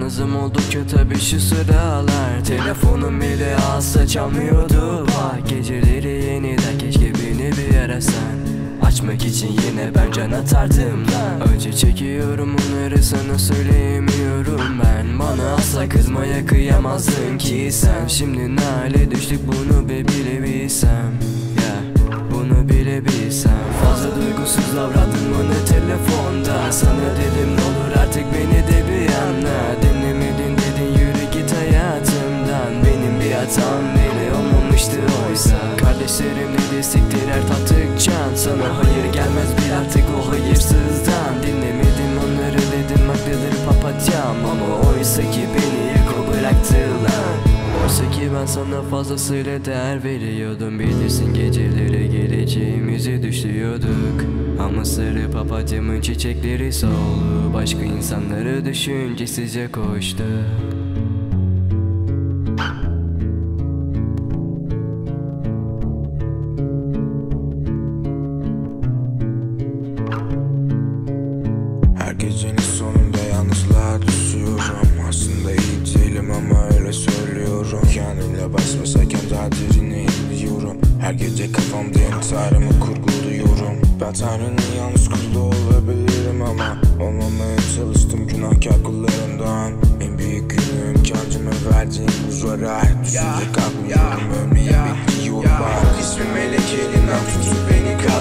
yalnızım oldukça tabi şu sıralar. Telefonum bile asla çalmıyordu. Bak geceleri yeniden keşke beni bir arasan. Açmak için yine ben can atardım Acı çekiyorum onları sana söyleyemiyorum ben. Bana asla kızmaya kıyamazdın ki sen. Şimdi hale düştük bunu be bilebilsem. Yeah, Bunu bilebilsem. Fazla duygusuz davrandın bana papatyam Ama oysa ki beni yıkı bıraktılar. Oysa ki ben sana fazlasıyla değer veriyordum. Bilirsin geceleri geleceğimizi düşlüyorduk Ama sarı papatyamın çiçekleri soldu. Başka insanları düşüncesizce koştu Her Basmasaken daha derine inliyorum Her gece kafamda intiharımı kurguluyorum. Ben Tanrı'nın yalnız kulu olabilirim ama Olmamaya çalıştım günahkar kullarımdan. En büyük günüm kendime verdiğim huzura Düşünce kalkmıyorum. ölmeye bekliyorum. bak İsmim melek elinden tutup beni kal